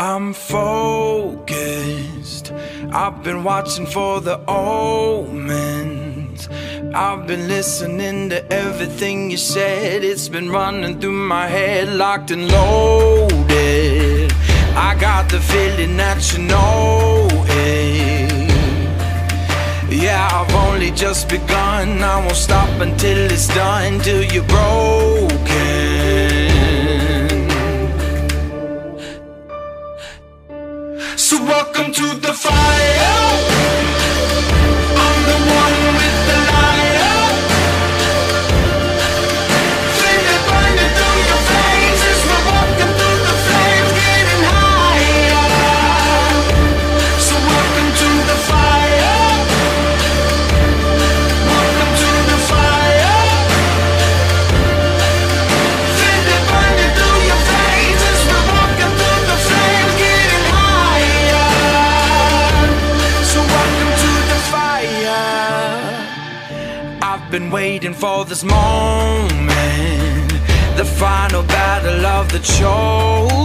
I'm focused. I've been watching for the omens. I've been listening to everything you said. It's been running through my head, locked and loaded. I got the feeling that you know it. Yeah, I've only just begun. I won't stop until it's done, till you're broken. So welcome to the fire. I've been waiting for this moment, the final battle of the chosen.